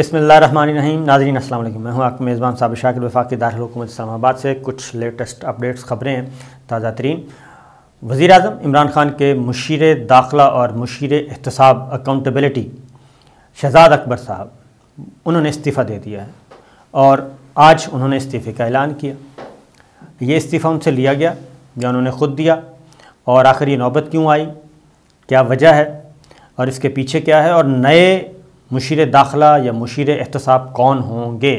बिसमीम नाजरीन, अस्सलाम मैं हूँ आपके मेज़बान साबिर शाकिर वफाक दारकूमत इस्लामाबाद से। कुछ लेटेस्ट अपडेट्स खबरें ताज़ा तरीन। वज़ी अजम इमरान खान के मुशीर दाखिला और मुशीर एहतसाब अकाउंटेबिलिटी। शहजाद अकबर साहब, उन्होंने इस्तीफ़ा दे दिया है और आज उन्होंने इस्तीफ़े का ऐलान किया। ये इस्तीफ़ा उनसे लिया गया, या उन्होंने ख़ुद दिया, और आखिर ये नौबत क्यों आई? क्या वजह है? और इसके पीछे क्या है? और नए मुशीर दाखिला या मुशीर एहतसाब कौन होंगे?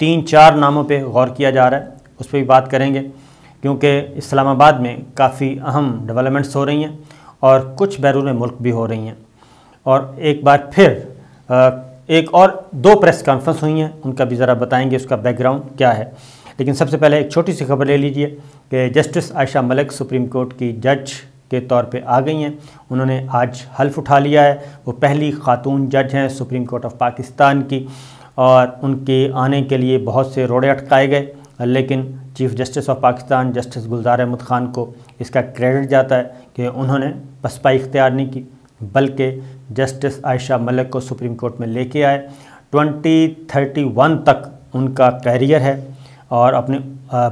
तीन, चार नामों पे गौर किया जा रहा है। उस पर भी बात करेंगे, क्योंकि इस्लामाबाद में काफ़ी अहम डेवलपमेंट्स हो रही हैं और कुछ बैरून मुल्क भी हो रही हैं। और एक बार फिर एक और दो प्रेस कॉन्फ्रेंस हुई हैं, उनका भी ज़रा बताएँगे उसका बैकग्राउंड क्या है। लेकिन सबसे पहले एक छोटी सी खबर ले लीजिए कि justice Ayesha Malik supreme court की जज के तौर पे आ गई हैं। उन्होंने आज हल्फ उठा लिया है। वो पहली खातून जज हैं सुप्रीम कोर्ट ऑफ़ पाकिस्तान की और उनके आने के लिए बहुत से रोड़े अटकाए गए। लेकिन chief justice of Pakistan justice Gulzar Ahmed Khan को इसका क्रेडिट जाता है कि उन्होंने पसपाई इख्तियार नहीं की, बल्कि जस्टिस आयशा मलिक को सुप्रीम कोर्ट में लेके आए। ट्वेंटी थर्टी वन तक उनका कैरियर है और अपने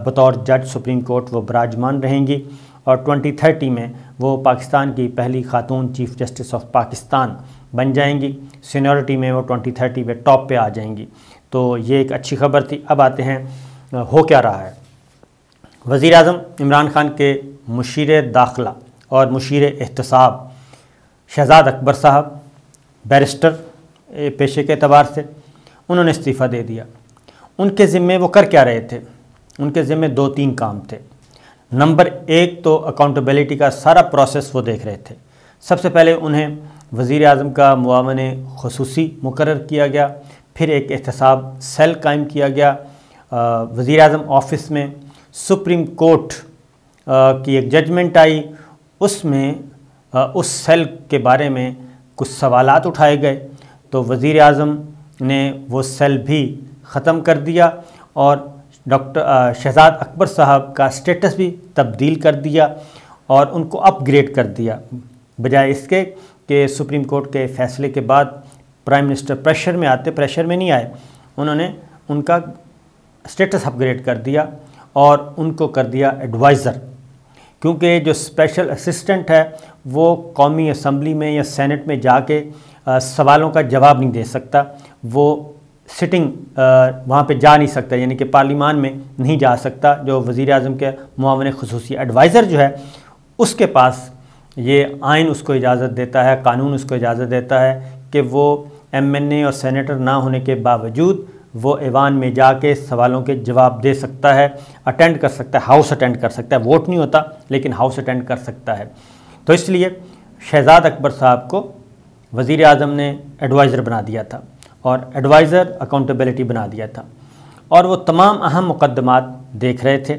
बतौर जज सुप्रीम कोर्ट वो बराजमान रहेंगी। और 2030 में वो पाकिस्तान की पहली खातून चीफ़ जस्टिस ऑफ़ पाकिस्तान बन जाएँगी। सीनियरिटी में वो 2030 में टॉप पे आ जाएँगी। तो ये एक अच्छी खबर थी। अब आते हैं, हो क्या रहा है? वज़ी अजम इमरान खान के मुशीर दाखिला और मुशीर एहतसाब। शहजाद अकबर साहब, बैरिस्टर पेशे के अतबार से उन्होंने इस्तीफ़ा दे दिया। उनके ज़िम्मे वो कर क्या रहे थे? उनके ज़िम्मे दो तीन काम थे। नंबर एक तो अकाउंटेबिलिटी का सारा प्रोसेस वो देख रहे थे। सबसे पहले उन्हें वज़ी अजम का मुआवन खसूसी मुकर किया गया, फिर एक एहतसाब सेल कायम किया गया वज़ी अजम ऑफ़िस में सुप्रीम कोर्ट की एक जजमेंट आई। उसमें उस सेल के बारे में कुछ सवाल उठाए गए। तो वज़ी अजम ने वो सेल भी ख़त्म कर दिया और डॉक्टर शहजाद अकबर साहब का स्टेटस भी तब्दील कर दिया और उनको अपग्रेड कर दिया। बजाय इसके कि सुप्रीम कोर्ट के फैसले के बाद प्राइम मिनिस्टर प्रेशर में आते, प्रेशर में नहीं आए, उन्होंने उनका स्टेटस अपग्रेड कर दिया और उनको कर दिया एडवाइज़र। क्योंकि जो स्पेशल असिस्टेंट है, वो कौमी असम्बली में या सेनेट में जाके सवालों का जवाब नहीं दे सकता। वो सिटिंग वहाँ पे जा नहीं सकता, यानी कि पार्लीमान में नहीं जा सकता, जो वज़ी अजम के मामन खसूसी एडवाइज़र जो है, उसके पास ये आइन उसको इजाज़त देता है, कानून उसको इजाज़त देता है कि वो एम एन ए और सेनेटर ना होने के बावजूद वो ऐवान में जाके सवालों के जवाब दे सकता है, अटेंड कर सकता है, हाउस अटेंड कर सकता है। वोट नहीं होता, लेकिन हाउस अटेंड कर सकता है। तो इसलिए शहजाद अकबर साहब को वज़ी अजम ने एडवाइज़र बना दिया था। और एडवाइज़र अकाउंटेबिलिटी बना दिया था। और वो तमाम अहम मुकदमात देख रहे थे।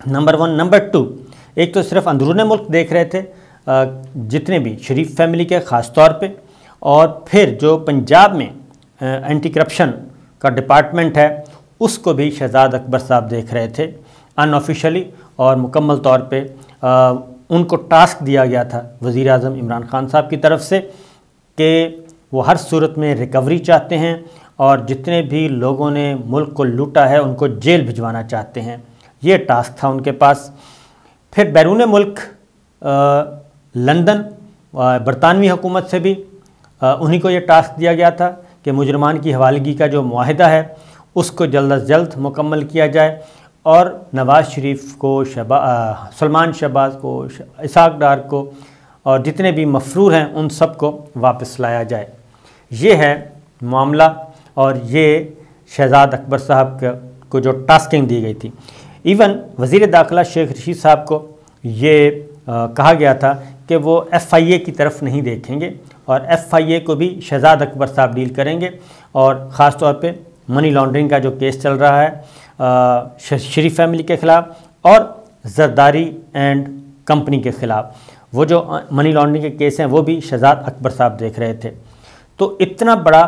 नंबर वन नंबर टू एक तो सिर्फ़ अंदरून मुल्क देख रहे थे जितने भी शरीफ फैमिली के ख़ास तौर पे और फिर जो पंजाब में एंटी करप्शन का डिपार्टमेंट है उसको भी शहजाद अकबर साहब देख रहे थे अनऑफिशली और मुकम्मल तौर पे आ, उनको टास्क दिया गया था वज़ी अजम इमरान खान साहब की तरफ़ से कि वो हर सूरत में रिकवरी चाहते हैं और जितने भी लोगों ने मुल्क को लूटा है, उनको जेल भिजवाना चाहते हैं। ये टास्क था उनके पास। फिर बैरून मुल्क लंदन बरतानवी हुकूमत से भी उन्हीं को ये टास्क दिया गया था कि मुजरमान की हवालगी का जो माहिदा है, उसको जल्द अज जल्द मुकम्मल किया जाए और नवाज़ शरीफ को, शबा सलमान शहबाज को इसाक डार को और जितने भी मफरूर हैं, उन सबको वापस लाया जाए। ये है मामला और ये शहजाद अकबर साहब को जो टास्किंग दी गई थी। इवन वज़ी दाखिला शेख रशीद साहब को ये आ, कहा गया था कि वो एफ़ आई ए की तरफ़ नहीं देखेंगे और एफ़ आई ए को भी शहजाद अकबर साहब डील करेंगे और ख़ास तौर पे मनी लॉन्ड्रिंग का जो केस चल रहा है शरीफ फैमिली के ख़िलाफ़ और जरदारी एंड कंपनी के ख़िलाफ़। वो जो मनी लॉन्ड्रिंग के केस हैं वो भी शहजाद अकबर साहब देख रहे थे। तो इतना बड़ा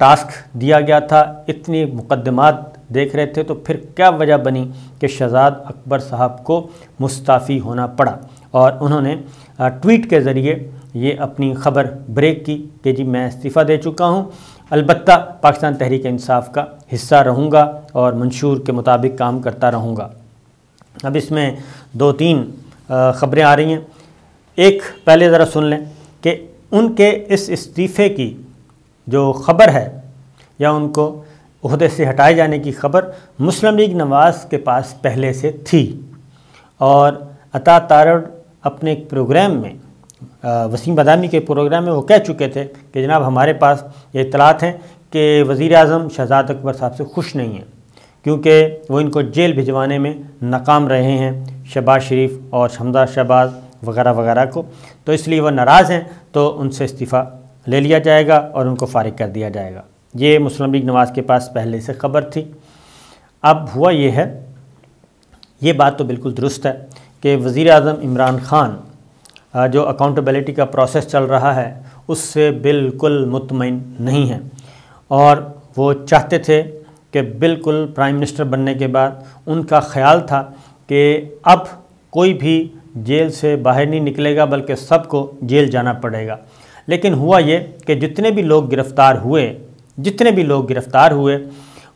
टास्क दिया गया था, इतनी मुकदमात देख रहे थे तो फिर क्या वजह बनी कि शहजाद अकबर साहब को मुस्ताफ़ी होना पड़ा? और उन्होंने ट्वीट के ज़रिए ये अपनी ख़बर ब्रेक की कि जी मैं इस्तीफ़ा दे चुका हूँ। अलबत् पाकिस्तान तहरीक इंसाफ का हिस्सा रहूँगा और मंशूर के मुताबिक काम करता रहूँगा। अब इसमें दो तीन ख़बरें आ रही हैं। एक, पहले ज़रा सुन लें कि उनके इस इस्तीफ़े की जो ख़बर है या उनको अहदे से हटाए जाने की खबर मुस्लिम लीग नवाज़ के पास पहले से थी। और अता तारड़ अपने एक प्रोग्राम में वसीम बदामी के प्रोग्राम में वो कह चुके थे कि जनाब हमारे पास ये इतलात हैं कि वज़ी अजम शहजाद अकबर साहब से खुश नहीं हैं, क्योंकि वो इनको जेल भिजवाने में नाकाम रहे हैं शबाज शरीफ और शमदा शहबाज वगैरह वगैरह को। तो इसलिए वह नाराज़ हैं। तो उनसे इस्तीफ़ा ले लिया जाएगा और उनको फ़ारिग कर दिया जाएगा। ये मुस्लिम लीग नवाज़ के पास पहले से ख़बर थी। अब हुआ ये है, ये बात तो बिल्कुल दुरुस्त है कि वज़ी अजम इमरान ख़ान जो अकाउंटेबिलिटी का प्रोसेस चल रहा है, उससे बिल्कुल मुतमिन नहीं है। और वो चाहते थे कि बिल्कुल प्राइम मिनिस्टर बनने के बाद उनका ख्याल था कि अब कोई भी जेल से बाहर नहीं निकलेगा, बल्कि सबको जेल जाना पड़ेगा। लेकिन हुआ ये कि जितने भी लोग गिरफ़्तार हुए, जितने भी लोग गिरफ़्तार हुए,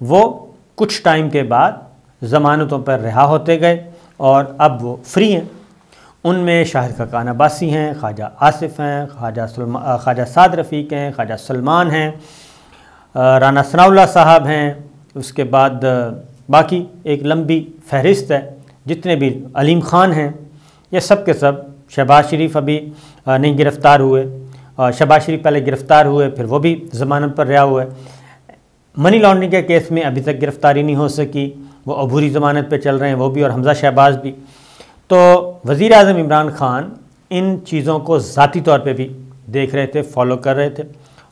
वो कुछ टाइम के बाद ज़मानतों पर रिहा होते गए और अब वो फ्री हैं। उनमें शाहिद खकान अब्बासी हैं, ख्वाजा आसिफ हैं, ख्वाजा सलमा ख्वाजा साद रफ़ीक हैं, ख्वाजा सलमान हैं राना सनाउल्ला साहब हैं। उसके बाद बाकी एक लंबी फहरिस्त है, जितने भी अलीम ख़ान हैं ये सब के सब शहबाज शरीफ अभी नहीं गिरफ़्तार हुए। शहबाज शरीफ पहले गिरफ़्तार हुए, फिर वो भी ज़मानत पर रहा हुआ है मनी लॉन्ड्रिंग के केस में अभी तक गिरफ़्तारी नहीं हो सकी। वो अबूरी ज़मानत पर चल रहे हैं, वो भी और हमज़ा शहबाज भी। तो वज़ी अजम इमरान ख़ान इन चीज़ों को ज़ाती तौर पर भी देख रहे थे, फॉलो कर रहे थे।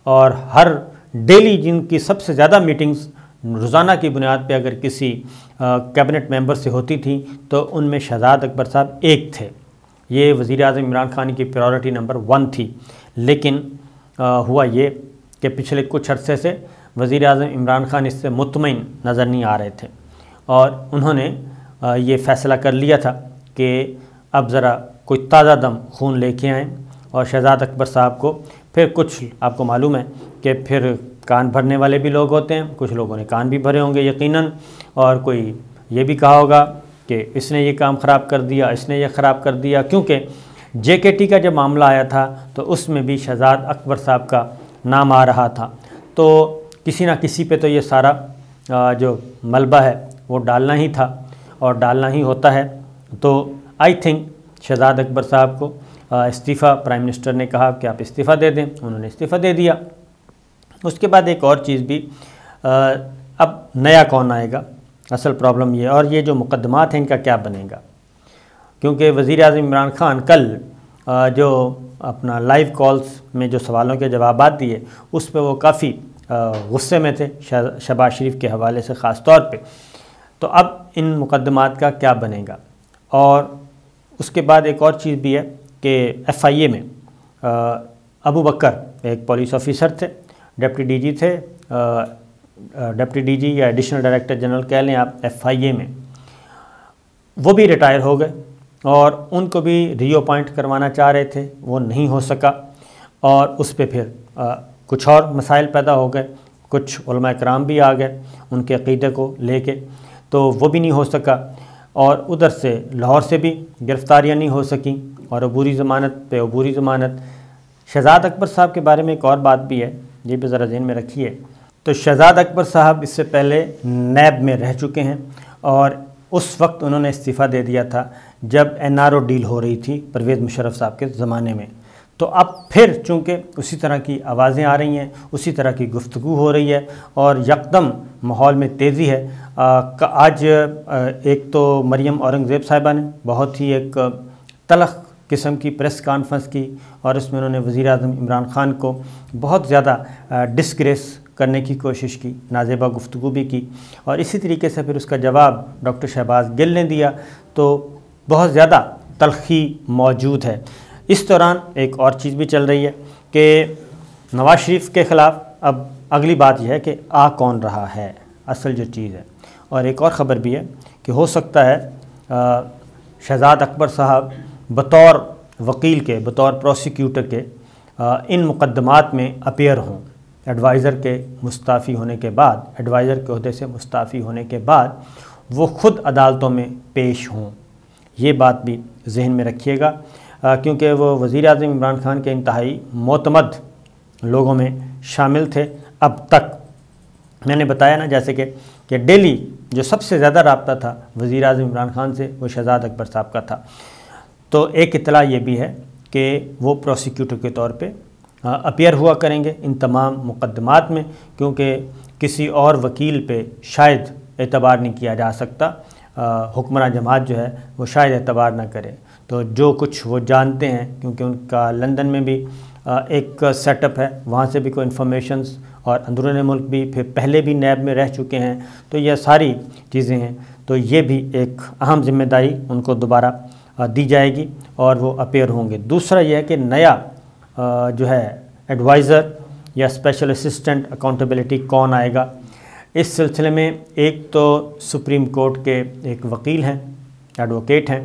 और हर डेली जिनकी सबसे ज़्यादा मीटिंग्स रोज़ाना की बुनियाद पे अगर किसी कैबिनेट मेंबर से होती थी तो उनमें शहजाद अकबर साहब एक थे। ये वज़ी अजम इमरान ख़ान की प्रायोरिटी नंबर वन थी। लेकिन आ, हुआ ये कि पिछले कुछ अरसे से वज़ी अजम इमरान ख़ान इससे मुतमिन नज़र नहीं आ रहे थे। और उन्होंने ये फ़ैसला कर लिया था कि अब ज़रा कोई ताज़ा दम खून लेके आएँ और शहजाद अकबर साहब को फिर कुछ आपको मालूम है कि फिर कान भरने वाले भी लोग होते हैं। कुछ लोगों ने कान भी भरे होंगे यकीनन। और कोई ये भी कहा होगा कि इसने ये काम ख़राब कर दिया, इसने ये ख़राब कर दिया। क्योंकि जे का जब मामला आया था तो उसमें भी शहजाद अकबर साहब का नाम आ रहा था। तो किसी ना किसी पे तो ये सारा जो मलबा है, वो डालना ही था। और डालना ही होता है। तो आई थिंक शहजाद अकबर साहब को इस्तीफ़ा प्राइम मिनिस्टर ने कहा कि आप इस्तीफ़ा दे दें। उन्होंने इस्तीफ़ा दे दिया। उसके बाद एक और चीज़ भी आ, अब नया कौन आएगा? असल प्रॉब्लम ये और ये जो मुकदमात हैं इनका क्या बनेगा? क्योंकि वज़ी अजम इमरान ख़ान कल आ, जो अपना लाइव कॉल्स में जो सवालों के जवाब दिए उस पर वो काफ़ी गुस्से में थे शहबाज शरीफ के हवाले से ख़ास तौर पे। तो अब इन मुकदमात का क्या बनेगा? और उसके बाद एक और चीज़ भी है कि एफ़ आई ए में अबू बकर एक पुलिस ऑफिसर थे। डिप्टी डीजी थे डिप्टी डीजी या एडिशनल डायरेक्टर जनरल कह लें आप एफआईए में। वो भी रिटायर हो गए और उनको भी रीअपॉइंट करवाना चाह रहे थे वो नहीं हो सका और उस पर फिर आ, कुछ और मसाइल पैदा हो गए। कुछ कराम भी आ गए उनके अकीदे को लेके तो वो भी नहीं हो सका और उधर से लाहौर से भी गिरफ़्तारियाँ नहीं हो सकी और अबूरी ज़मानत पे अबूरी ज़मानत। शहजाद अकबर साहब के बारे में एक और बात भी है ये भी ज़रा जहन में रखिए। तो शहजाद अकबर साहब इससे पहले नैब में रह चुके हैं और उस वक्त उन्होंने इस्तीफ़ा दे दिया था जब एन डील हो रही थी परवेज़ मुशरफ साहब के ज़माने में। तो अब फिर चूँकि उसी तरह की आवाज़ें आ रही हैं, उसी तरह की गुफ्तु हो रही है और यकदम माहौल में तेज़ी है आज एक तो मरियम औरंगज़ेब साहिबा ने बहुत ही एक तलख किस्म की, प्रेस कॉन्फ्रेंस की और उसमें उन्होंने वज़ी अजम इमरान ख़ान को बहुत ज़्यादा डिसग्रेस करने की कोशिश की, नाजेबा गुफ्तु भी की और इसी तरीके से फिर उसका जवाब डॉक्टर शहबाज गिल ने दिया। तो बहुत ज़्यादा तलखी मौजूद है। इस दौरान एक और चीज़ भी चल रही है कि नवाज़ शरीफ के ख़िलाफ़ अब अगली बात यह है कि आ कौन रहा है? असल जो चीज़ है। और एक और ख़बर भी है कि हो सकता है शहजाद अकबर साहब बतौर वकील के, बतौर प्रोसिक्यूटर के इन मुकदमात में अपेयर हों। एडवाइज़र के मुस्ताफ़ी होने के बाद एडवाइज़र के अहदे से मुस्ताफ़ी होने के बाद वो ख़ुद अदालतों में पेश हों। ये बात भी जहन में रखिएगा क्योंकि वो वज़ी अजम इमरान खान के इंतहाई मोतमद लोगों में शामिल थे अब तक। मैंने बताया ना, जैसे कि कि डेली जो सबसे ज़्यादा रबता था वज़ी अजम इमरान खान से, वो शहजाद अकबर साहब का था। तो एक इतला ये भी है कि वो प्रोसिक्यूटर के तौर पे अपेयर हुआ करेंगे इन तमाम मुकदमात में क्योंकि किसी और वकील पे शायद एतबार नहीं किया जा सकता। हुक्मरान जमात जो है वो शायद एतबार ना करे। तो जो कुछ वो जानते हैं क्योंकि उनका लंदन में भी आ, एक सेटअप है वहाँ से भी कोई इन्फॉर्मेशन और अंदरून मुल्क भी फिर पहले भी नैब में रह चुके हैं। तो यह सारी चीज़ें हैं। तो ये भी एक अहम ज़िम्मेदारी उनको दोबारा दी जाएगी और वो अपेयर होंगे। दूसरा यह है कि नया जो है एडवाइज़र या स्पेशल असिस्टेंट अकाउंटेबिलिटी कौन आएगा? इस सिलसिले में एक तो सुप्रीम कोर्ट के एक वकील हैं एडवोकेट हैं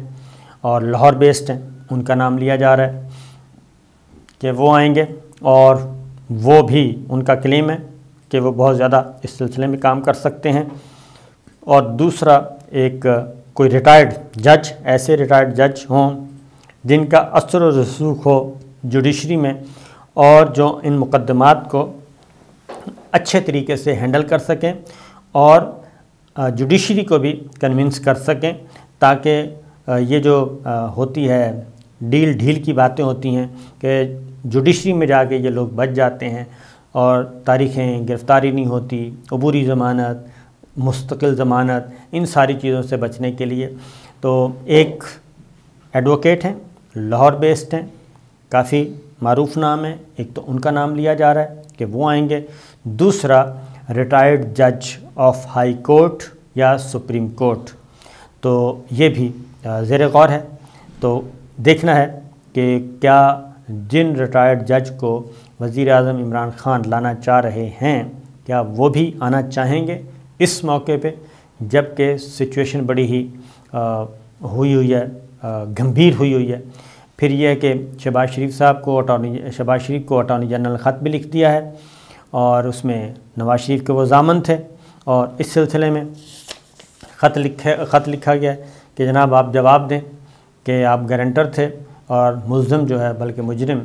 और लाहौर बेस्ड हैं, उनका नाम लिया जा रहा है कि वो आएँगे और वो भी उनका क्लेम है कि वो बहुत ज़्यादा इस सिलसिले में काम कर सकते हैं। और दूसरा एक कोई रिटायर्ड जज ऐसे रिटायर्ड जज हों, जिनका असर रसूख हो जुडिशरी में और जो इन मुकदमात को अच्छे तरीके से हैंडल कर सकें और जुडिशरी को भी कन्विंस कर सकें ताकि ये जो होती है डील ढील की बातें होती हैं कि जुडिशरी में जाके ये लोग बच जाते हैं और तारीखें गिरफ़्तारी नहीं होती, अबूरी ज़मानत मुस्तकिल ज़मानत, इन सारी चीज़ों से बचने के लिए। तो एक एडवोकेट हैं, लाहौर बेस्ड हैं, काफ़ी मरूफ नाम है। एक तो उनका नाम लिया जा रहा है कि वो आएँगे। दूसरा रिटायर्ड जज ऑफ़ हाई कोर्ट या सुप्रीम कोर्ट। तो ये भी ज़ेर गौर है। तो देखना है कि क्या जिन रिटायर्ड जज को वज़ी अजम इमरान ख़ान लाना चाह रहे हैं, क्या वो भी आना चाहेंगे? इस मौके पे जबकि सिचुएशन बड़ी ही आ, हुई हुई है गंभीर हुई हुई है। फिर यह है कि शहबाज शरीफ साहब को अटॉर्नी शहबाज शरीफ को अटॉर्नी जनरल ख़त भी लिख दिया है और उसमें नवाज़ शरीफ के वो जामन थे और इस सिलसिले में ख़त लिखे ख़त लिखा गया कि जनाब आप जवाब दें कि आप गारंटर थे और मुलम जो है बल्कि मुजरम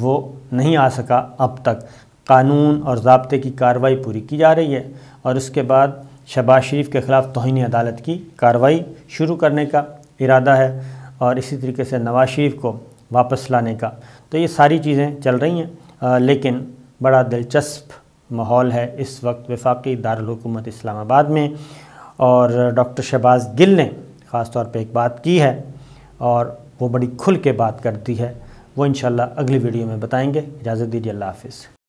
वो नहीं आ सका अब तक। कानून और जबते की कार्रवाई पूरी की जा रही है और उसके बाद शहबाज शरीफ के ख़िलाफ़ तोहनी अदालत की कार्रवाई शुरू करने का इरादा है और इसी तरीके से नवाज़ शरीफ को वापस लाने का। तो ये सारी चीज़ें चल रही हैं लेकिन बड़ा दिलचस्प माहौल है इस वक्त वफाकी दारकूमत इस्लामाबाद में और डॉक्टर शहबाज गिल ने ख़ास तौर पे एक बात की है और वो बड़ी खुल के बात करती है। वो इन अगली वीडियो में बताएँगे। इजाज़त दीजिए, अल्लाह हाफिज़।